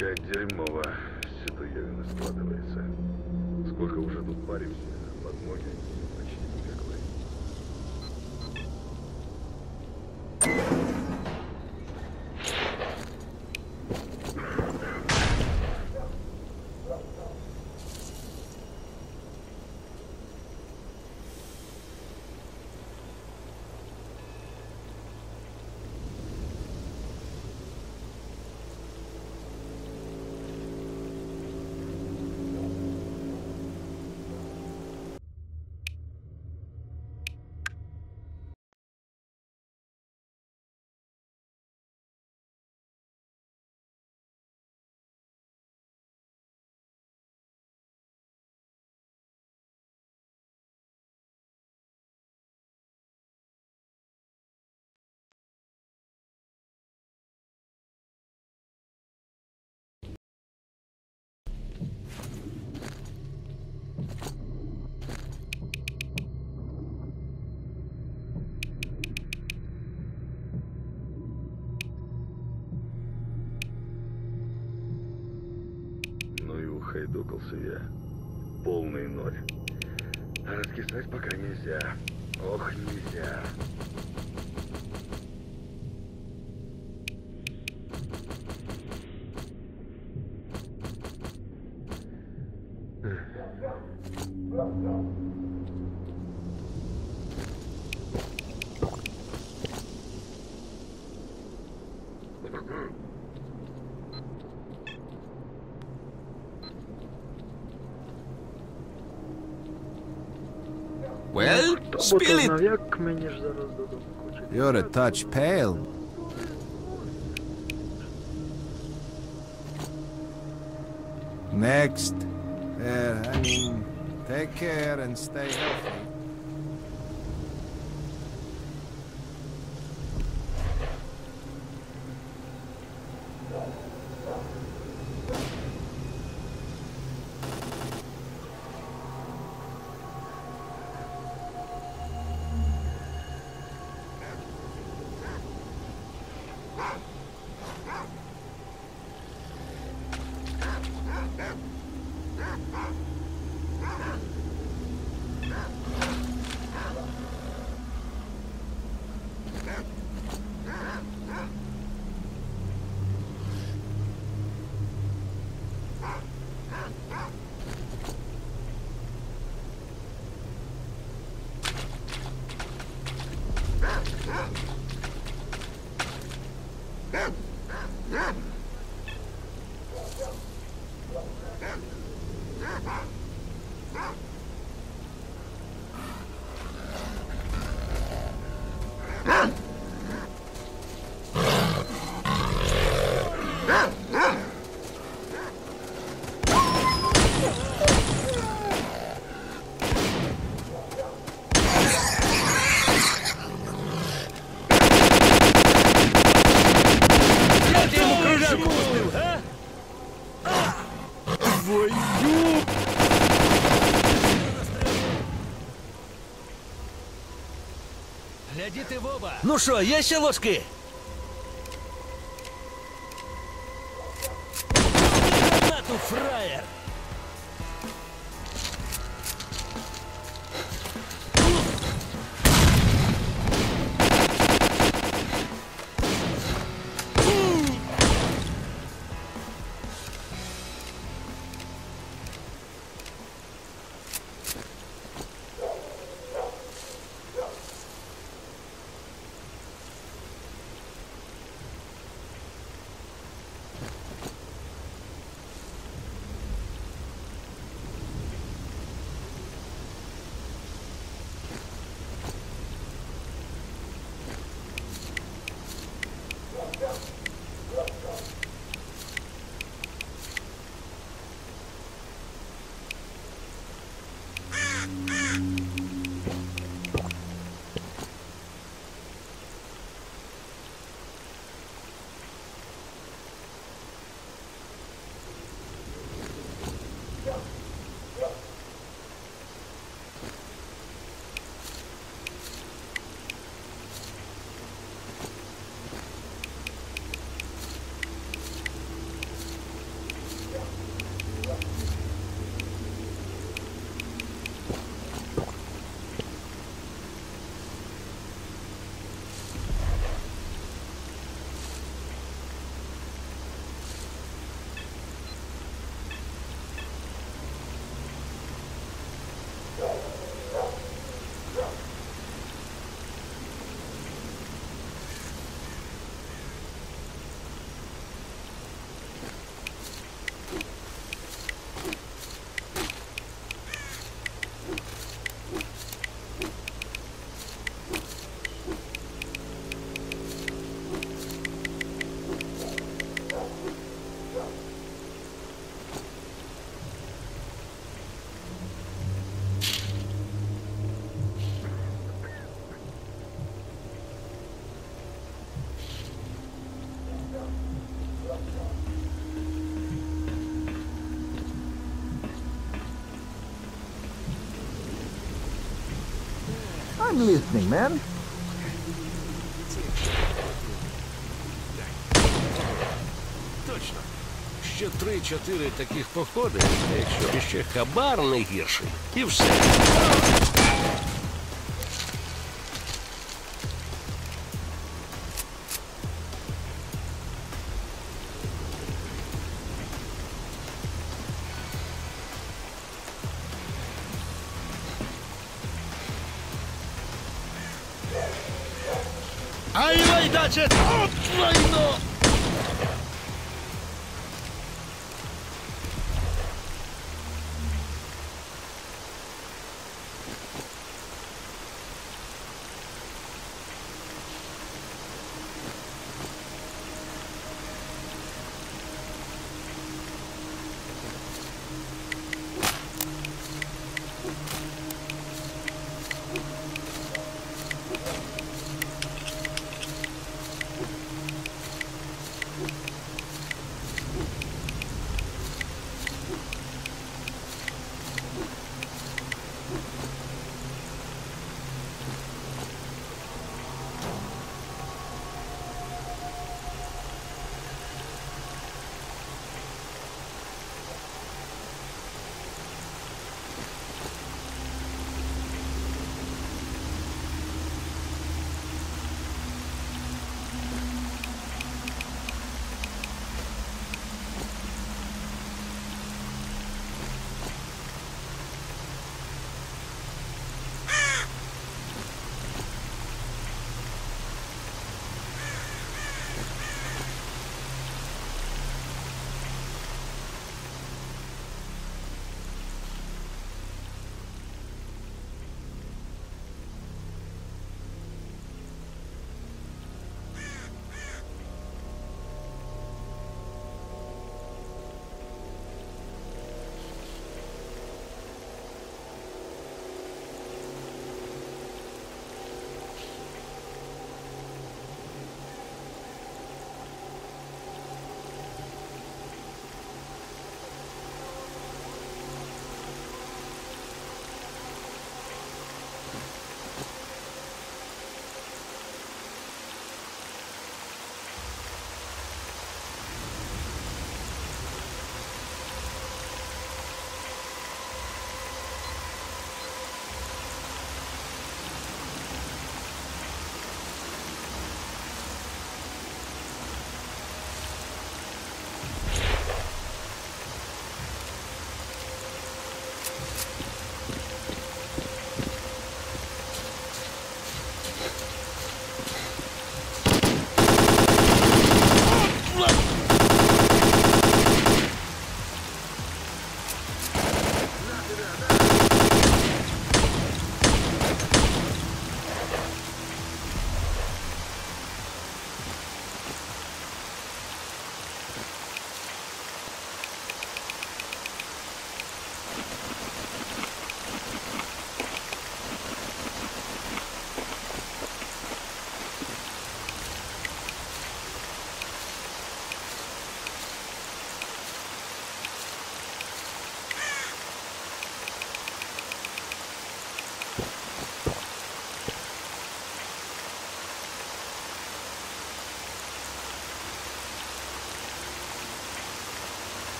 Однако дерьмово ситуевина складывается. Сколько уже тут паримся, подмоги ухайдокался я. Полный ноль. А раскисать пока нельзя. Ох, нельзя. Well, Бо spill ти it. знав, як мені ж зараз додому хоче. You're a touch pale. Next. There, I mean, take care and stay healthy. Ну що, є ще ложки? I'm listening, man. Точно. Ще три-чотири таких походи, якщо ще хабар не гірший. І все. лайдаче! От лайно!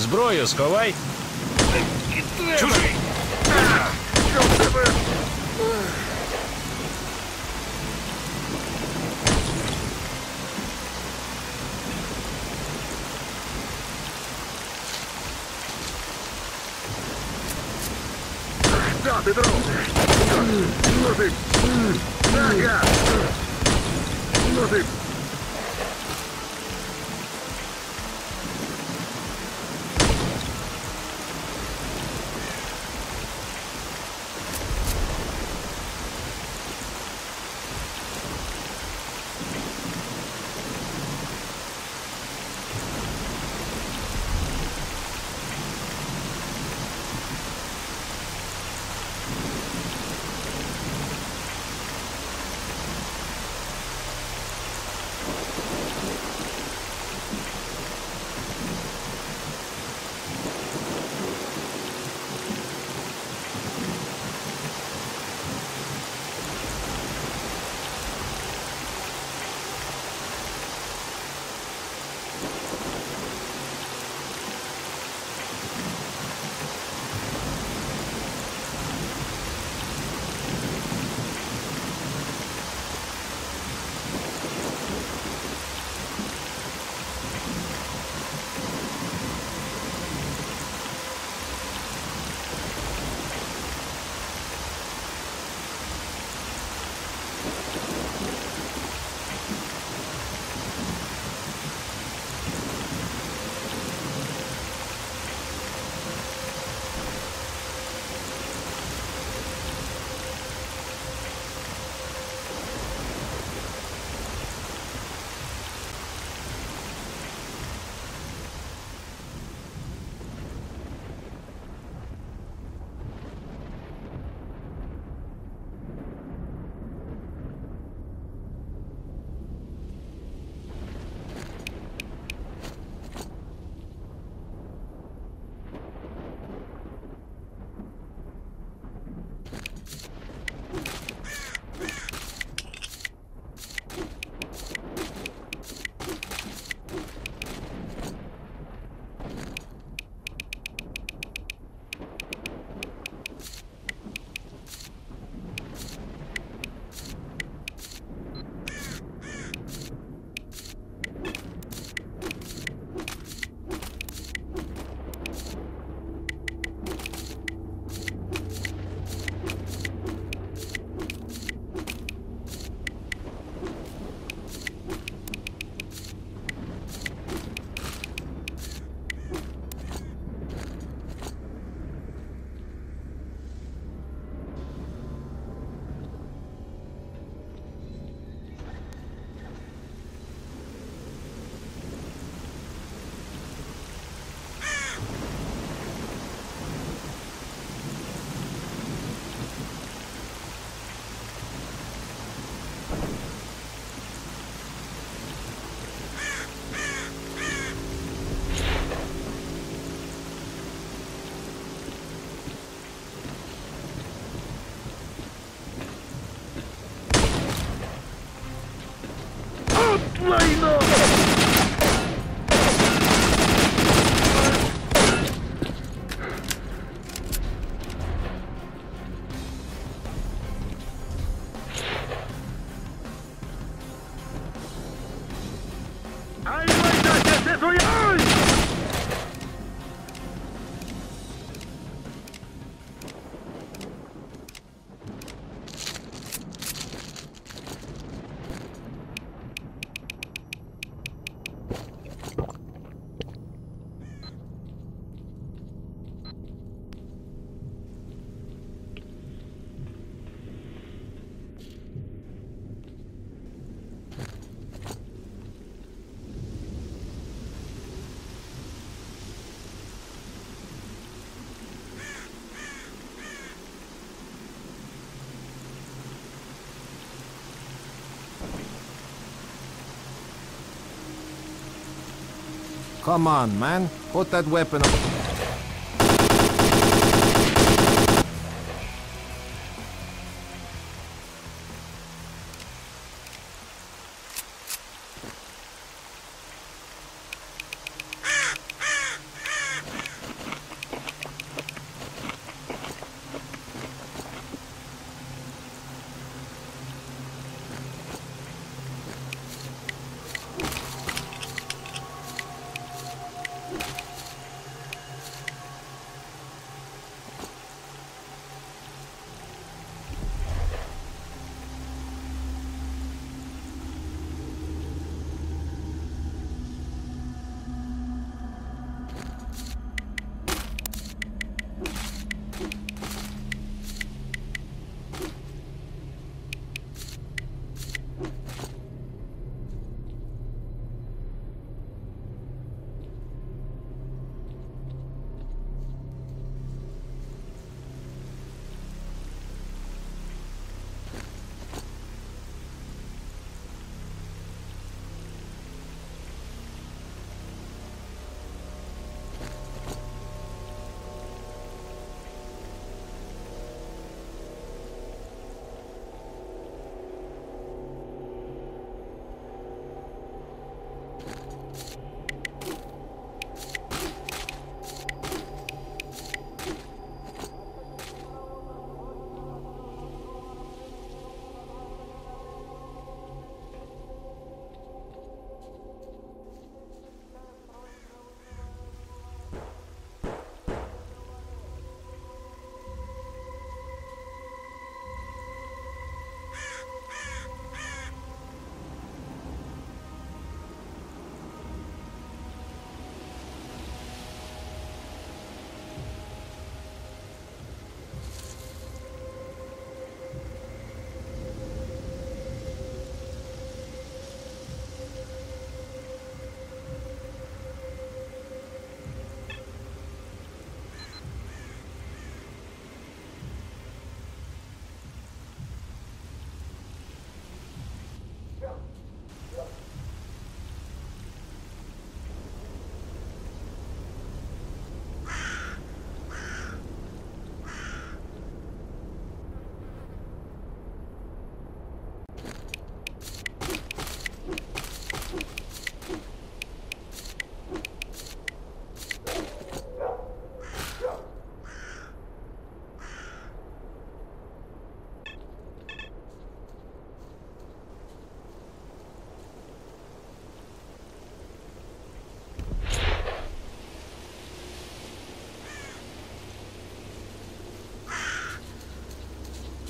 Зброю сховай. Чужий! Come on, man. Put that weapon up.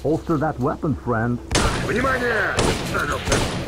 Holster that weapon, friend. Внимание!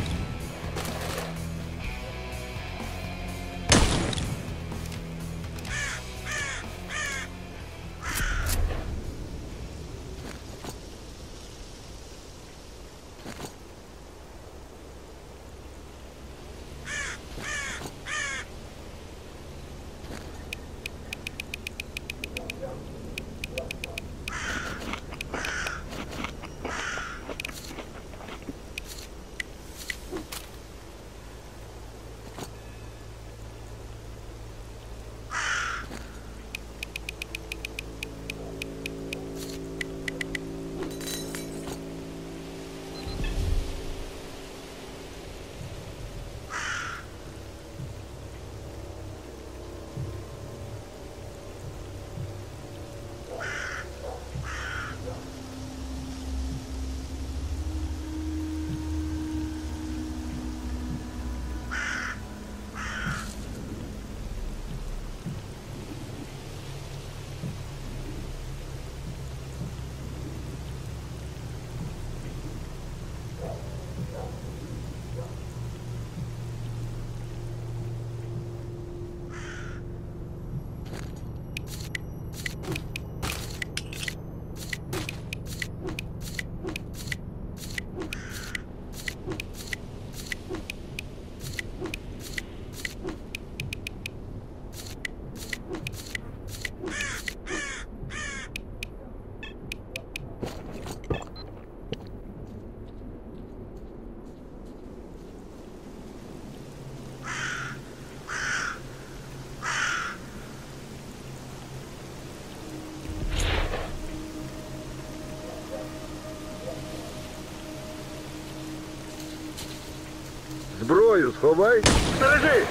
Зброю сховай. Стережи!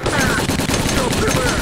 Щоб тебе!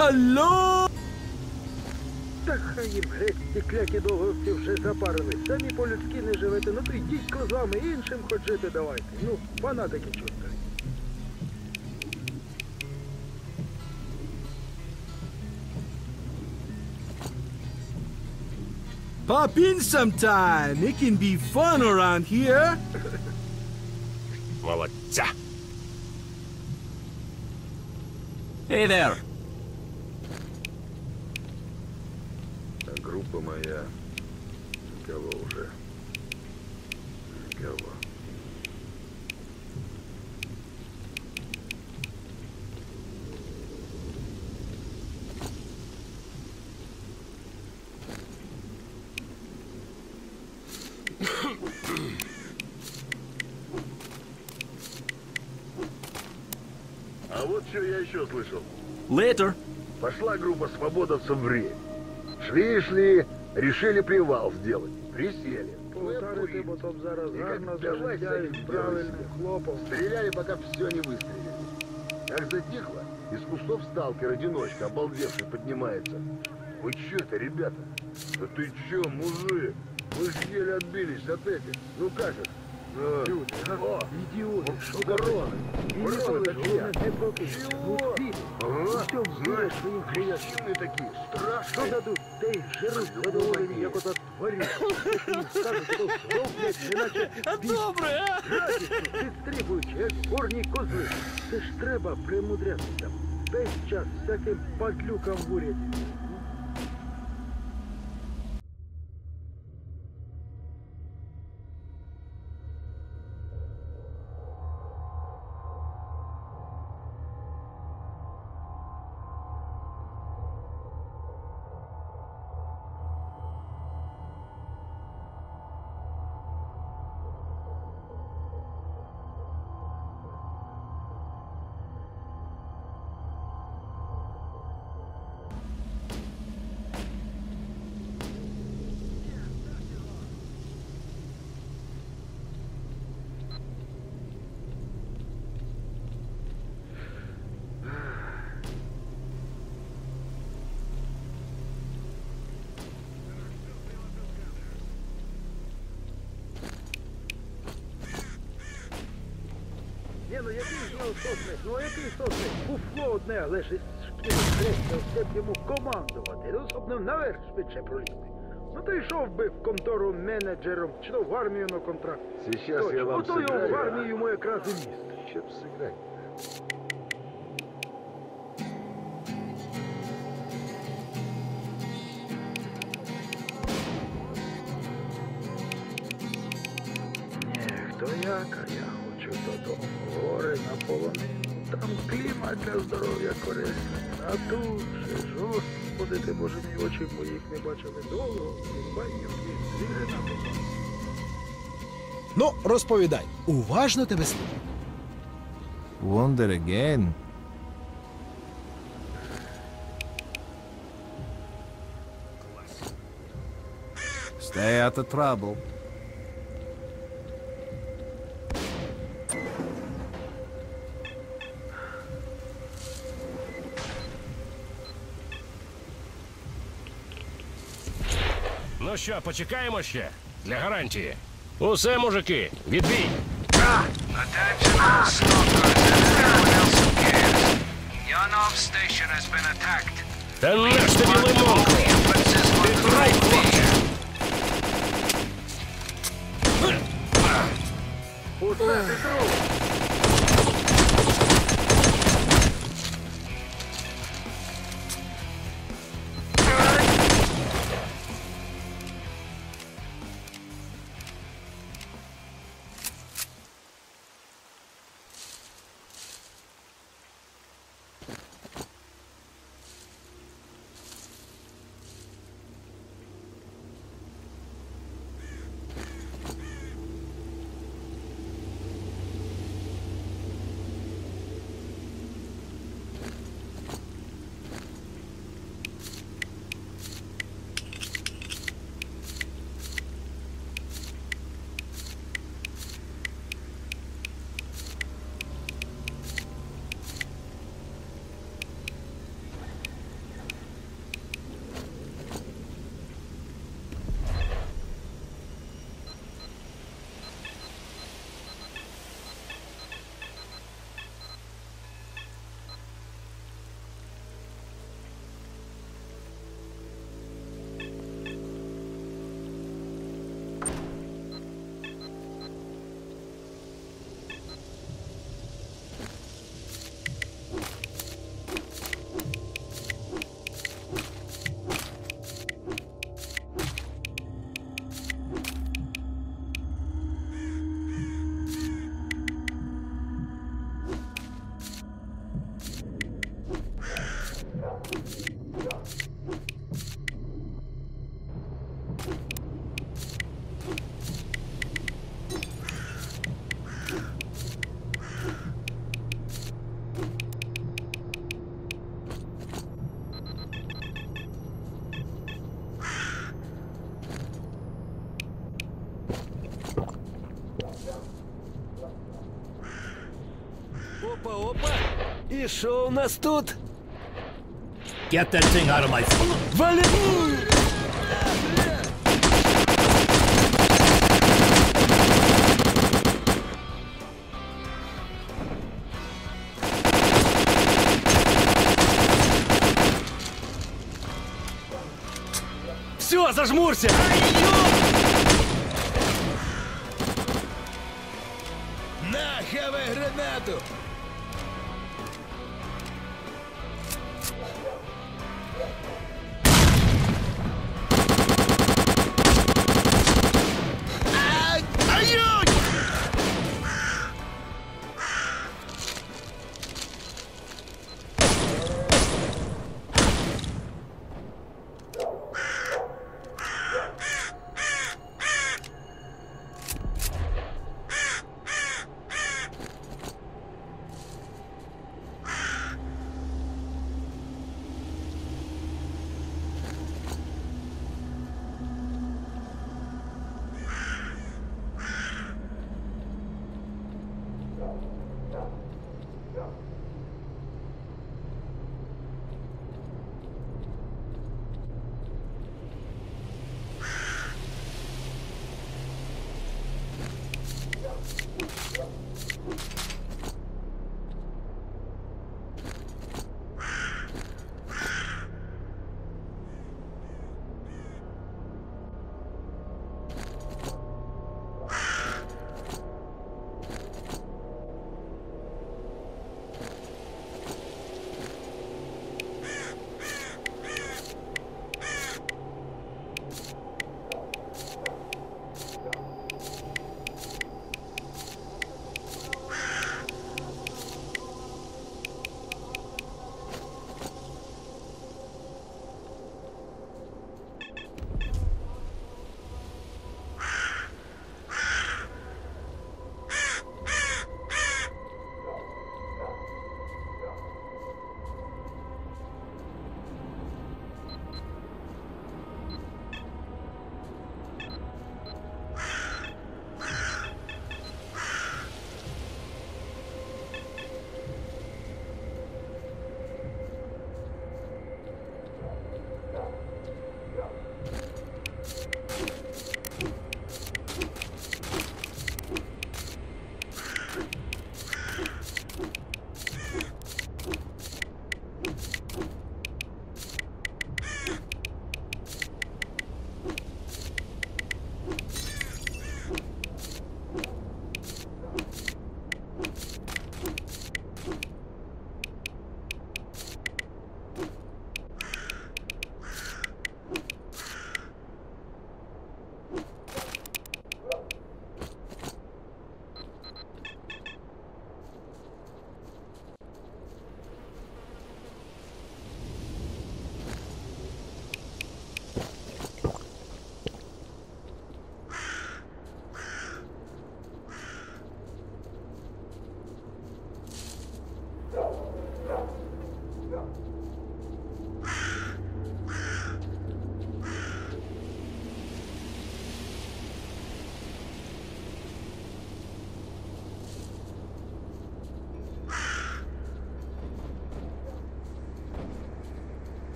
Алло! Та хай їм грець ці кляті довговці вже запарили. Самі по-людськи не живете, ну то йдіть козлами, іншим хоч жити давайте. Ну, фанатики чорта. Pop in sometime. It can be fun around here. Молодця. Hey there. А группа моя... Кого уже? Кого? А вот что я еще слышал. Later. Пошла группа свободовцев в рейд. Шли-шли, решили привал сделать. Присели. Повтарити, бо то б зараз І як гарно давай зажиття і собі правильним ділися. хлопом. Стреляли, пока все не выстрелили. Как затихло, из кустов сталкер-одиночка, обалдевший, поднимается. Вы че это, ребята? Да ты че, мужик? Мы ж еле отбились от этих. Ну как их? А, Люди, а? О, Ідіоти, що вороны. дороги? І Вороны ніколи ж такие. вони не прокинуть. Ну, Чего? всі, Ага, Усьом знаешь, знаєш своїм бояться. причины такие, Що страшные. дадуть, те й жируть задоволені, як ота тварюка. Якщо їм скажуть, то зроблять, неначе бій. Добре, а? Радістю підстрибують, як горні козли. Це ж треба примудрятися. Весь час всяким падлюкам в уряді. лише шкіл хрестя, все б йому командувати. Ну, щоб нам наверх швидше пролізти. Ну то йшов би в контору менеджером, чи то в армію на контракт. Сейчас я Точно, вам ото його в сыграю. армію йому якраз і місце. Че б сыграть? Ні, хто як, а я хочу додому. Гори на полонину. Там клімат для здоров'я корисний. А тут же ж, господи, ти боже мій очі моїх не бачили довго. Баю, звірина. Ну, розповідай. Уважно тебе слухаю. Wonder again. Stay out of trouble. що, почекаємо ще? Для гарантії. Усе, мужики, відбій. Attention all stalkers and everyone else who cares. Yanov station І що у нас тут? Get that thing out of my... Вали! Все, зажмурся! На, хавай гранату!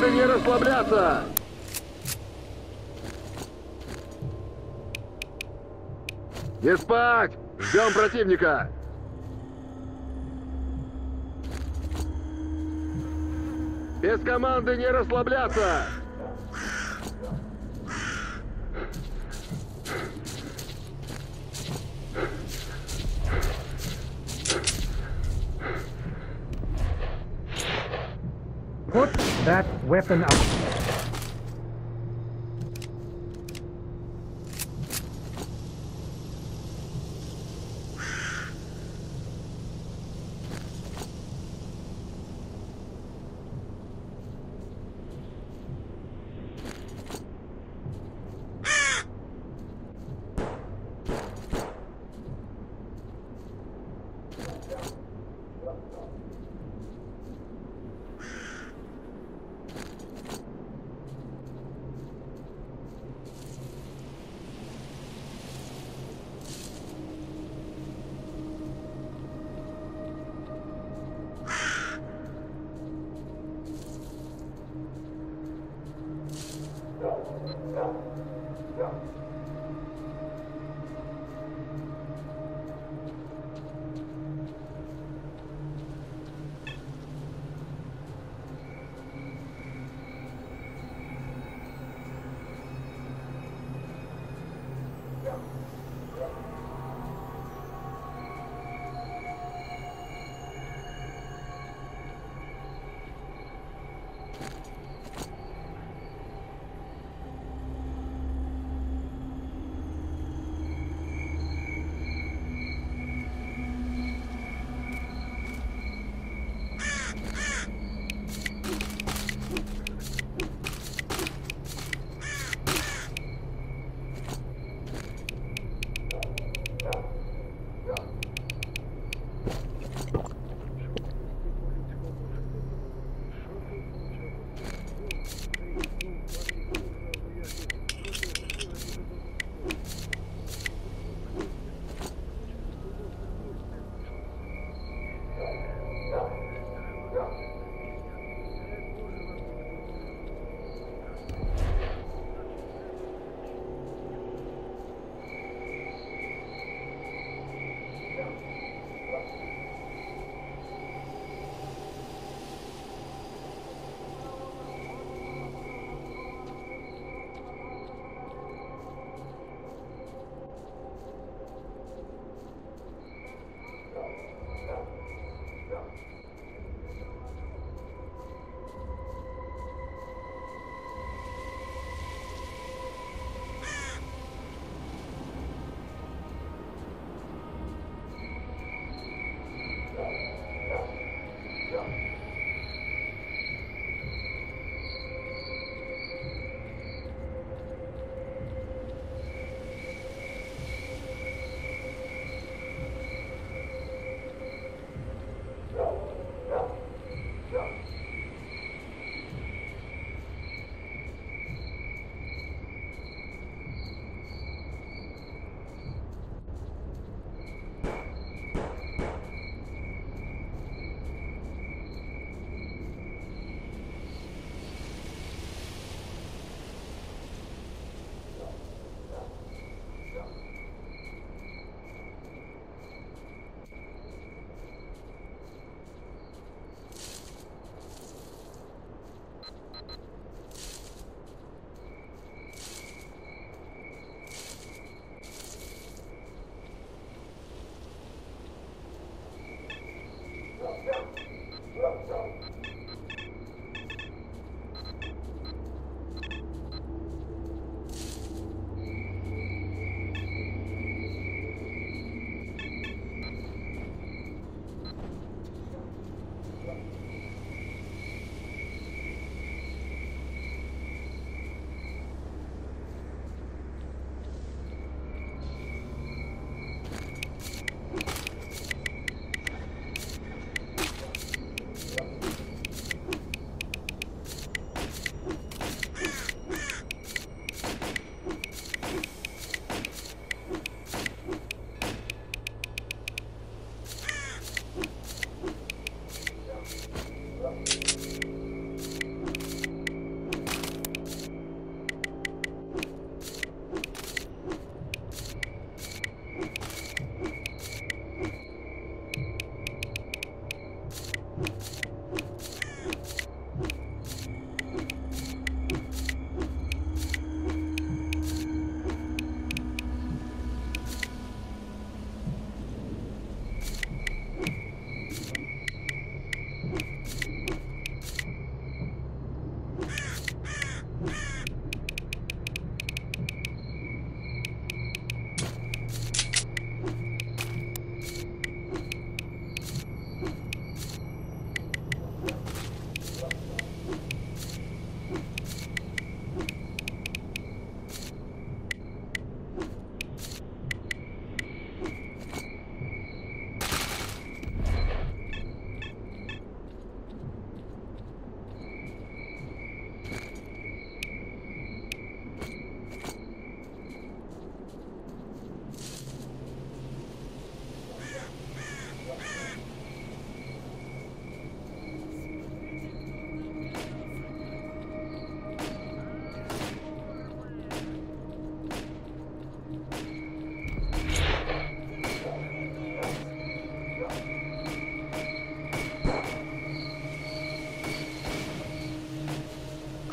Без команды не расслабляться! Не спать! Ждем противника! Без команды не расслабляться!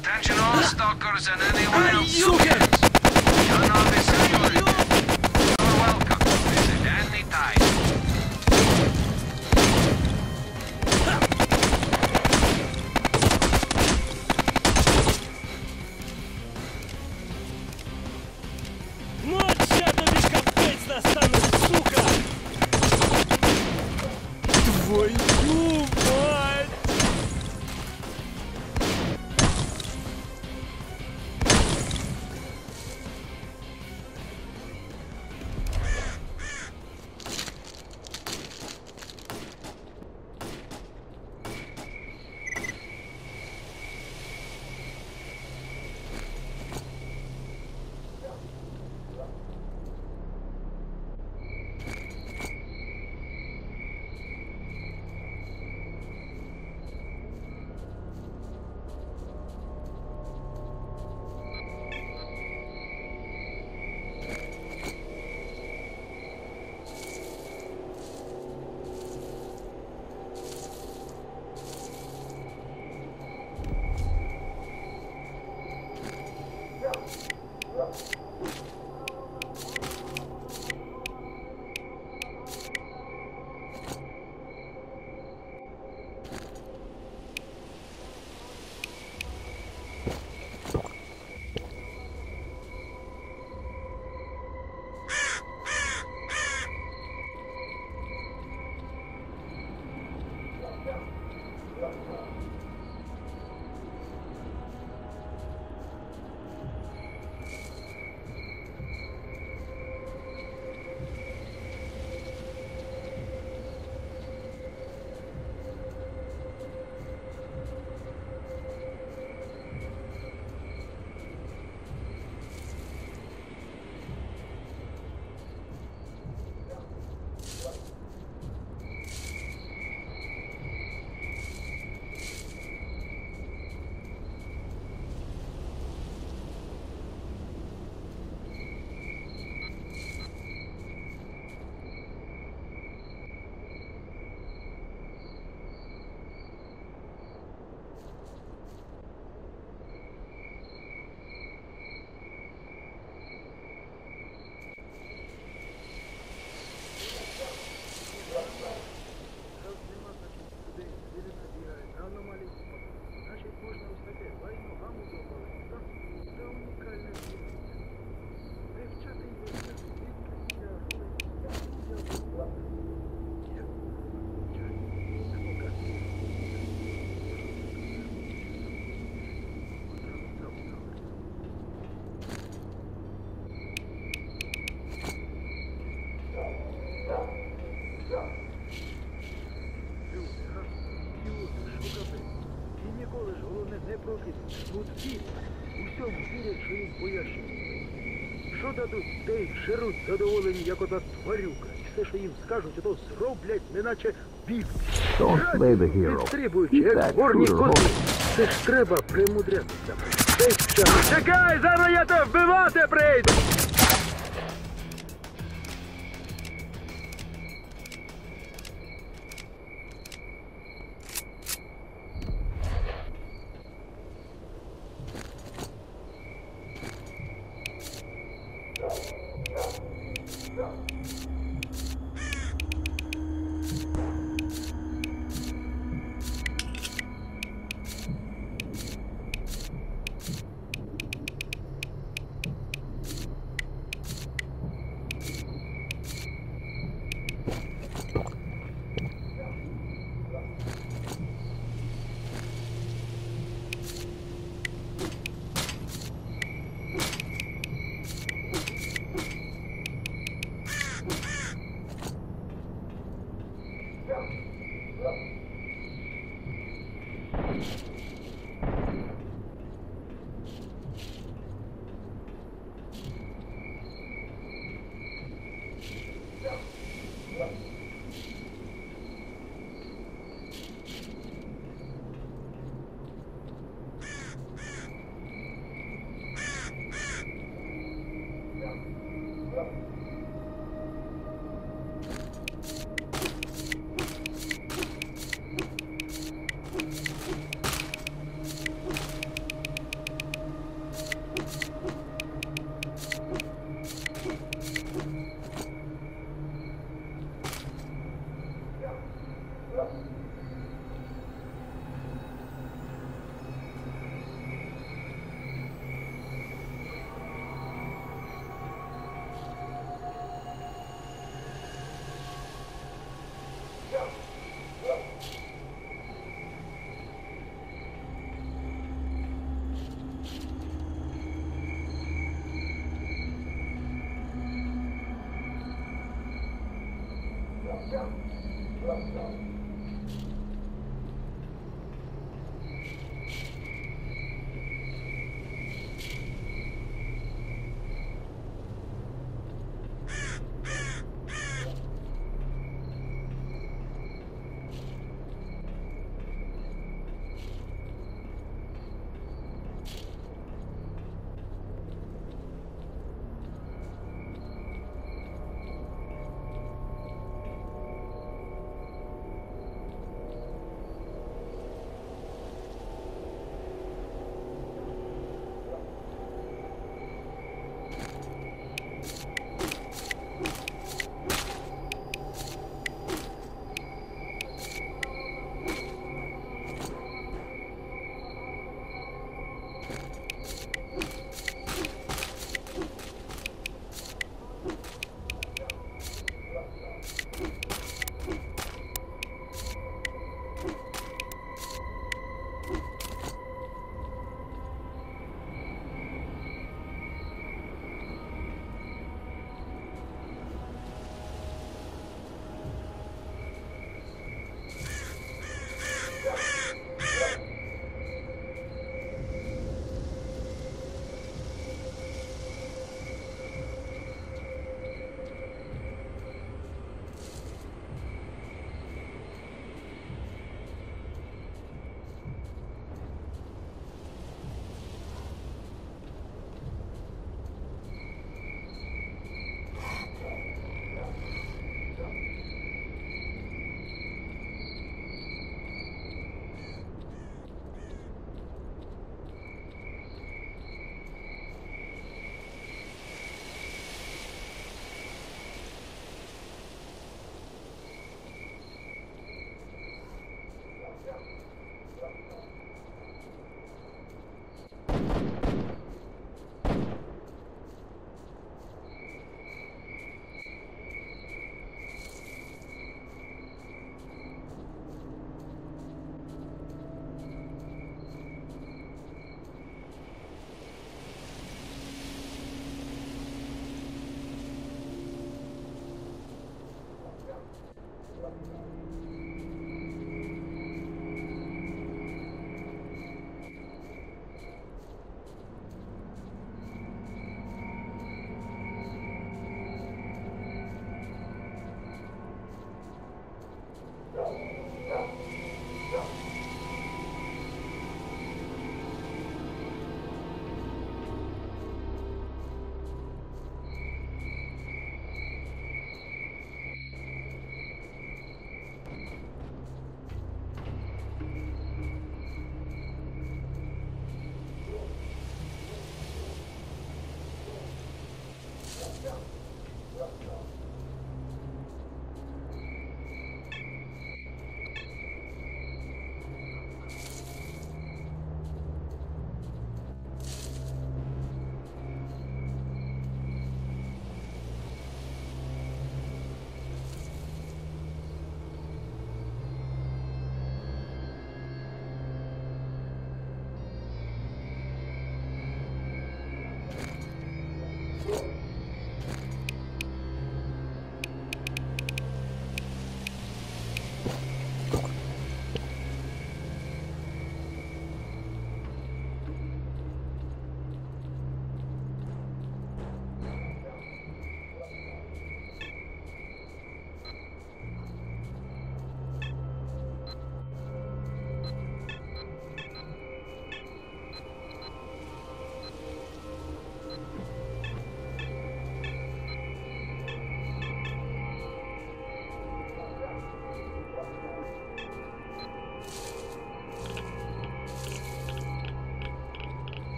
Attention all stalkers and anyone else те й шируть задоволені, як ота тварюка. І все, що їм скажуть, ото зроблять, неначе біб. Don't play the hero. Підстрибуючи, Keep як that горні shooter коти. home. Це ж треба примудрятися. Те що... Чекай, зараз я тебе вбивати прийду!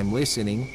I'm listening.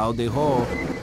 How they hold.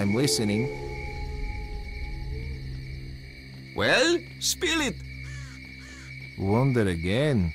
I'm listening. Well, spill it. Wonder again.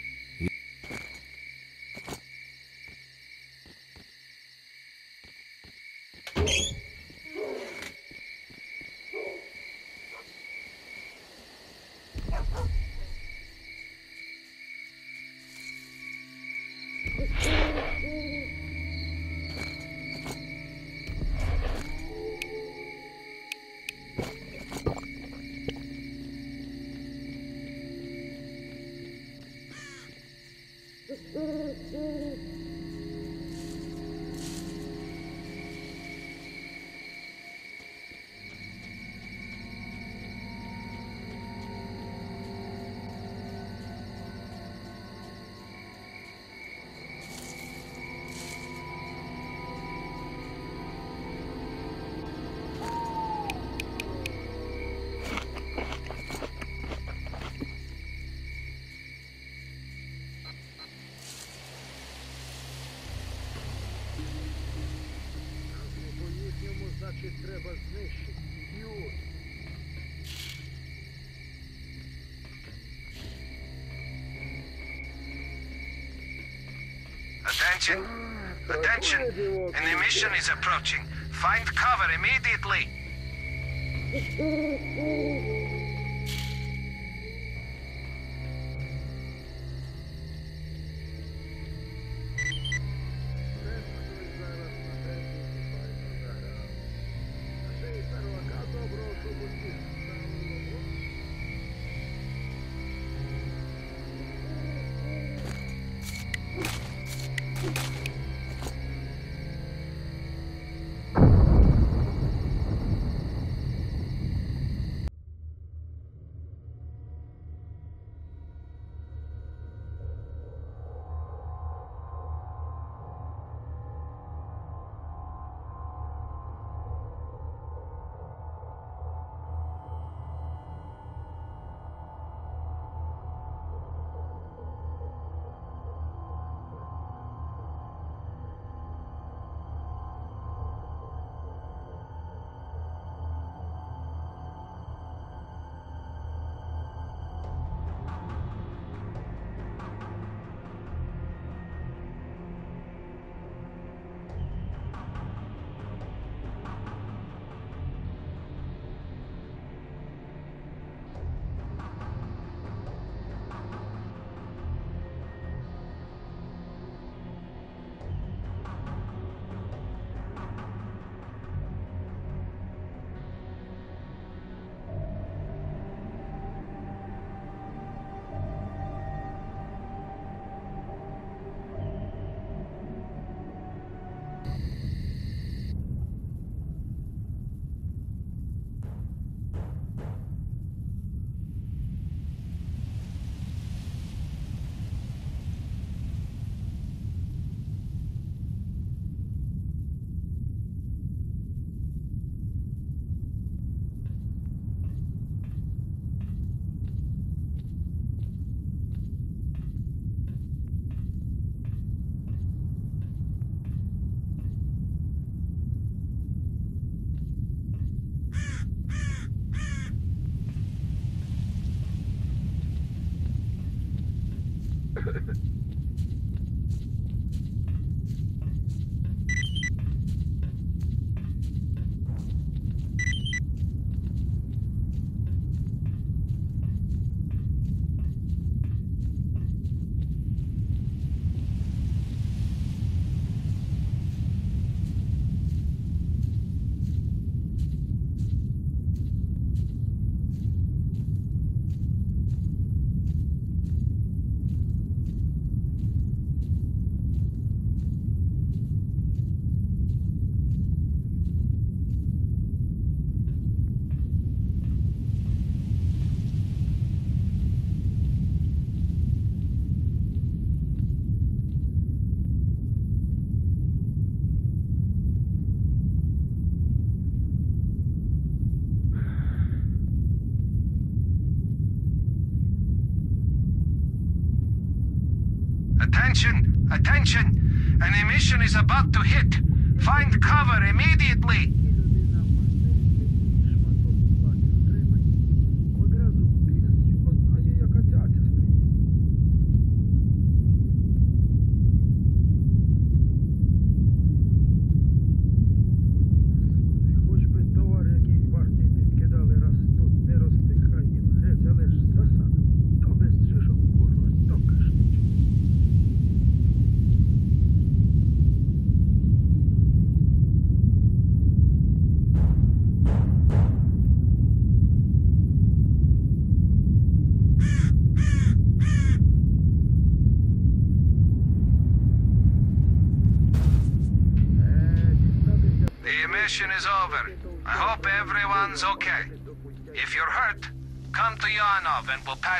Attention. Attention. An emission is approaching. Find cover immediately. Attention! An emission is about to hit. Find cover immediately.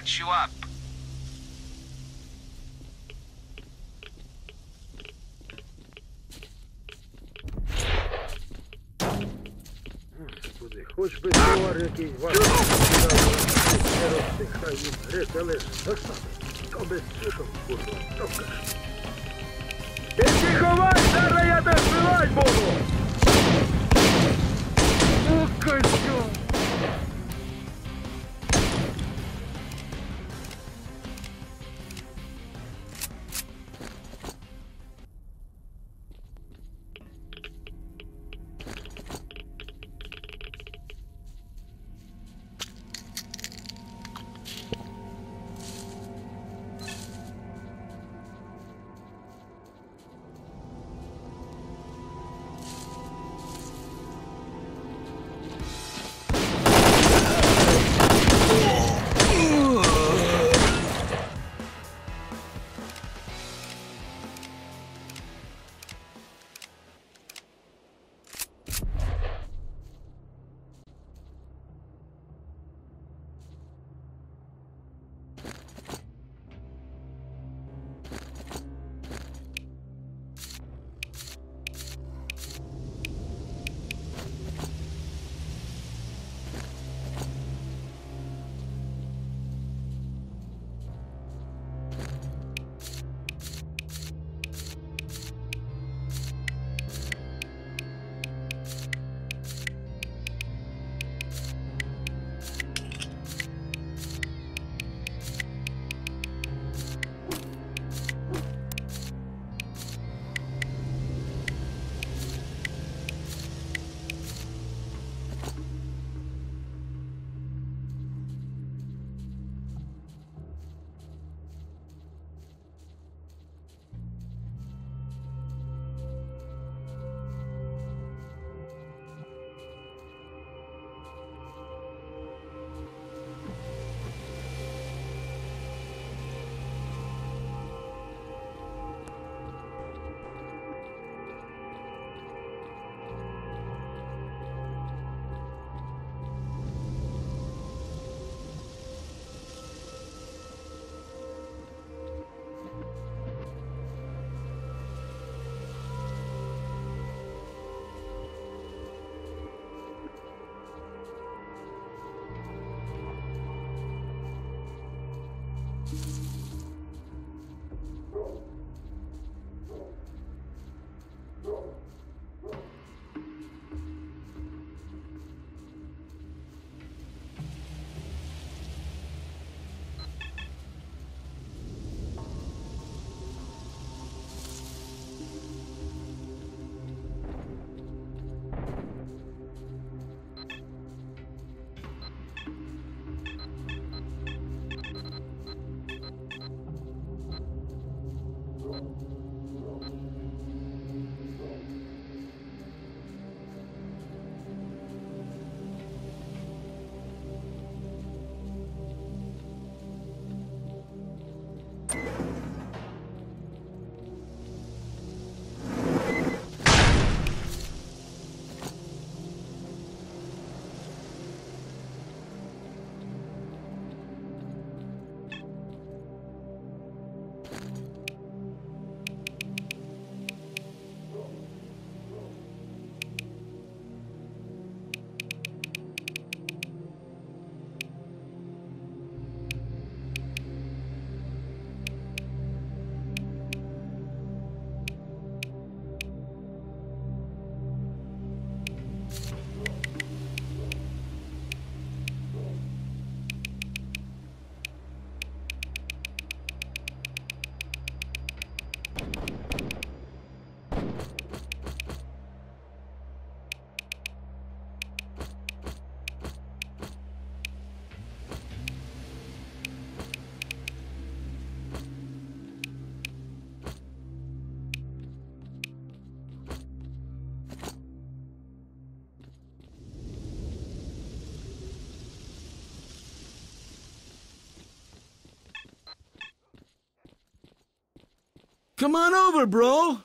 catch you up. Come on over, bro.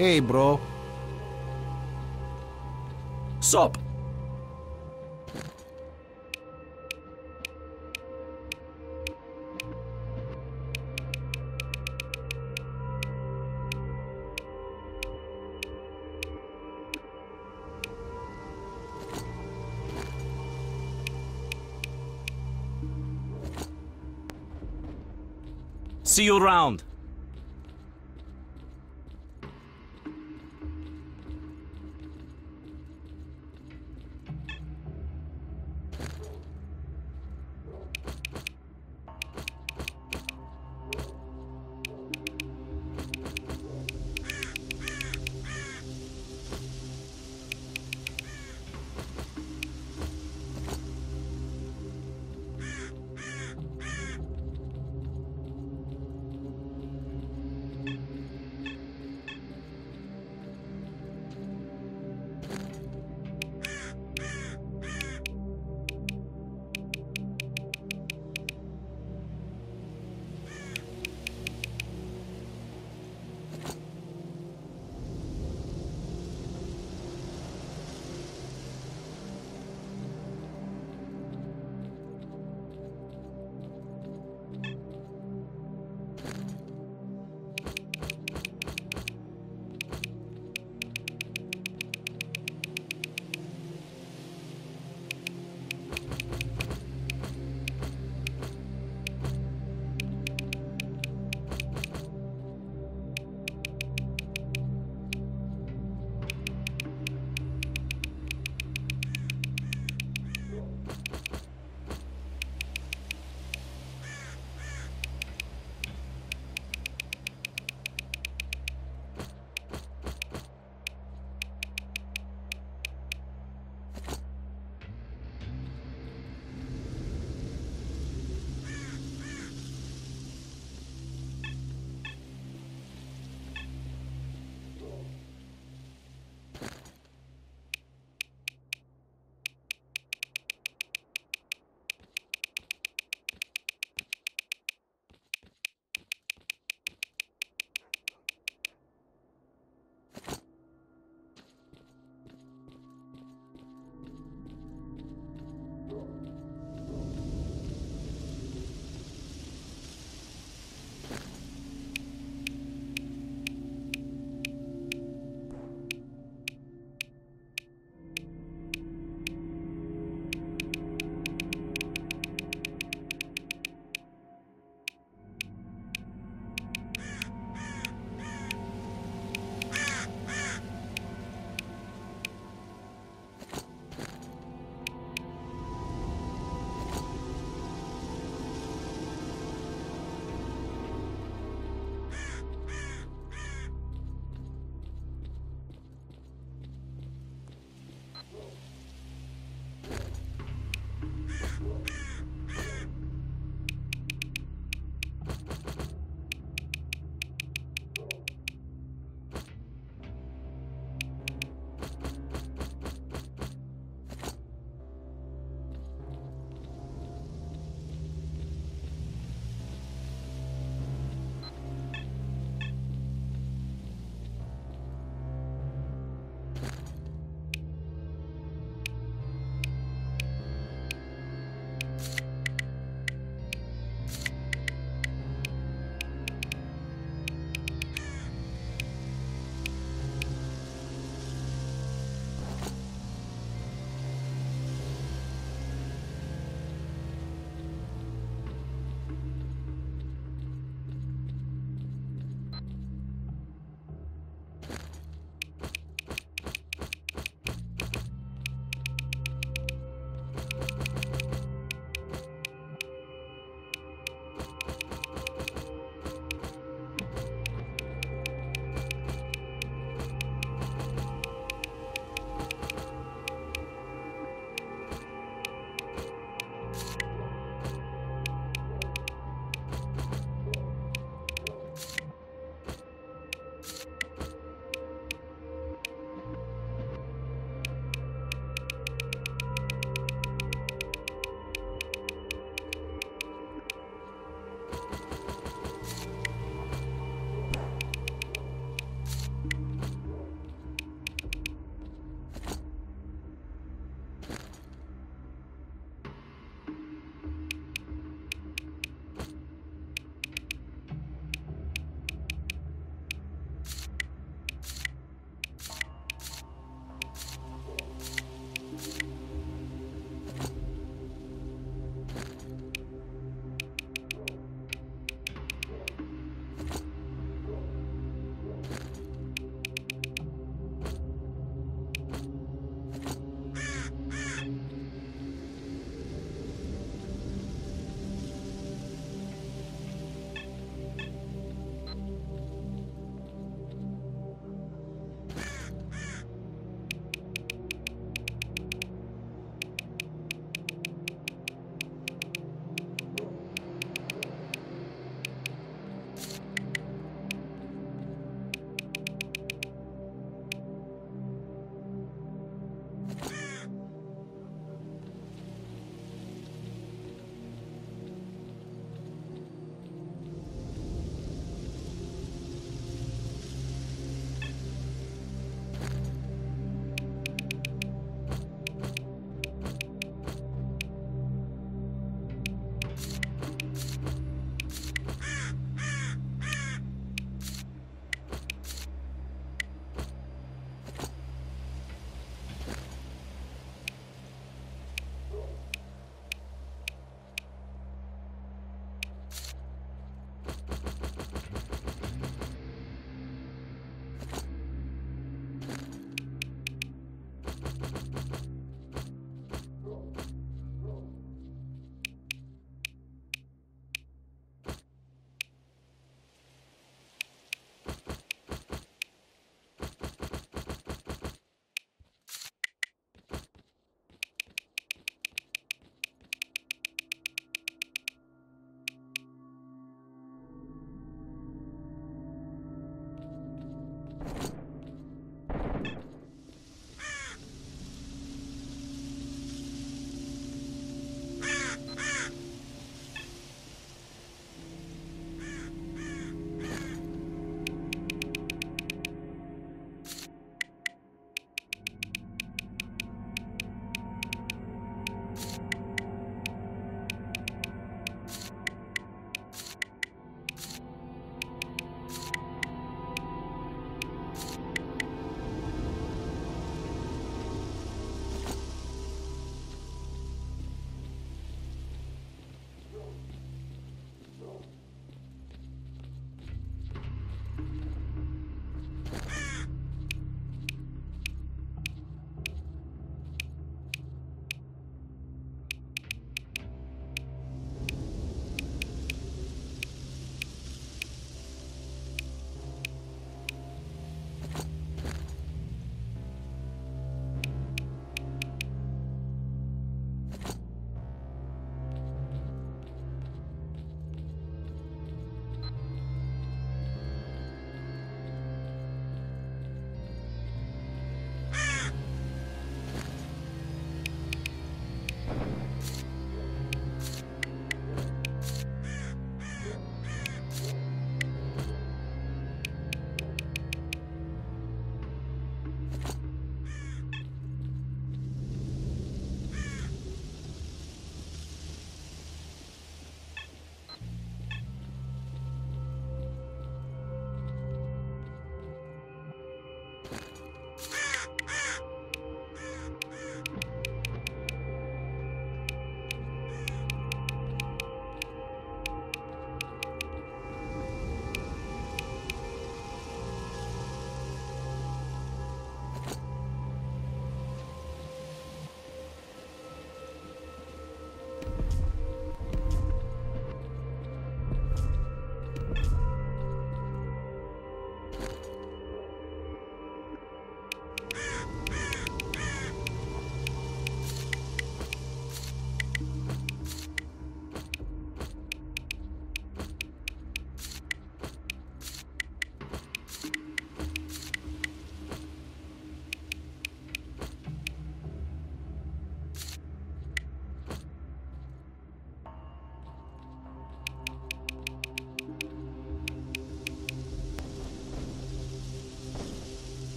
Hey, bro. Sup? See you around.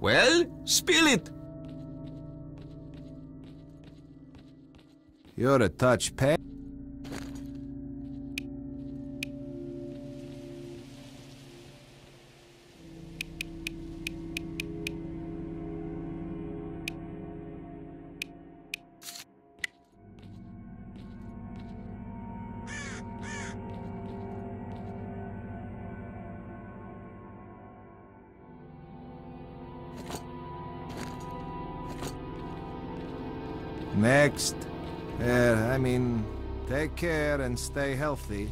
Well, spill it. You're a touch pale. And stay healthy.